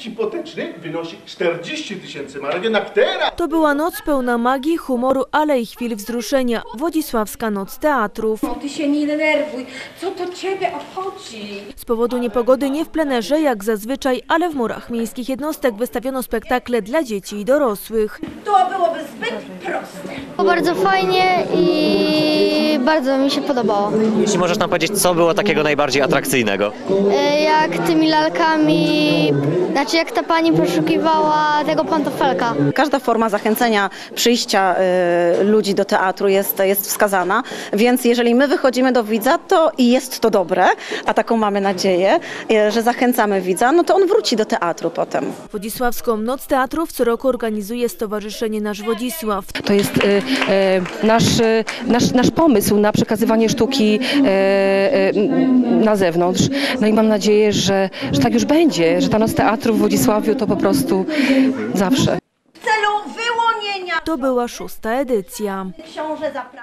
hipoteczny wynosi 40 tysięcy jednak teraz To była noc pełna magii, humoru, ale i chwil wzruszenia. Władysławska Noc Teatrów. No ty się nie denerwuj, co to ciebie obchodzi? Z powodu niepogody nie w plenerze jak zazwyczaj, ale w murach miejskich jednostek wystawiono spektakle dla dzieci i dorosłych. To byłoby zbyt proste. Było bardzo fajnie i bardzo mi się podobało. Jeśli możesz nam powiedzieć, co było takiego najbardziej atrakcyjnego? E, Jak tymi lalkami, znaczy jak ta pani poszukiwała tego pantofelka. Każda forma zachęcenia przyjścia y, ludzi do teatru jest, jest wskazana, więc jeżeli my wychodzimy do widza, to i jest to dobre, a taką mamy nadzieję, y, że zachęcamy widza, no to on wróci do teatru potem. Władysławską Noc Teatrów co roku organizuje Stowarzyszenie Nasz Wodzisław. To jest e, e, nasz, e, nasz, nasz pomysł na przekazywanie sztuki e, e, na zewnątrz. No i mam nadzieję, że, że tak już będzie, że ta noc teatru w Wodzisławiu to po prostu zawsze. W celu wyłonienia To była szósta edycja. książę zapraszam.